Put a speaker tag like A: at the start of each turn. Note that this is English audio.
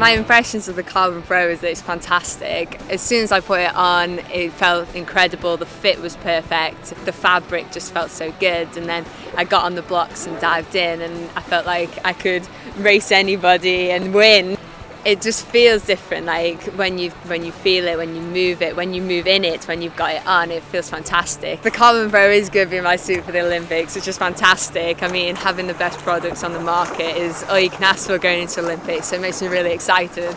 A: My impressions of the Carbon Pro is that it's fantastic. As soon as I put it on, it felt incredible. The fit was perfect. The fabric just felt so good. And then I got on the blocks and dived in, and I felt like I could race anybody and win it just feels different like when you when you feel it when you move it when you move in it when you've got it on it feels fantastic. The carbon pro is going to be my suit for the olympics which is fantastic. I mean having the best products on the market is all you can ask for going into olympics so it makes me really excited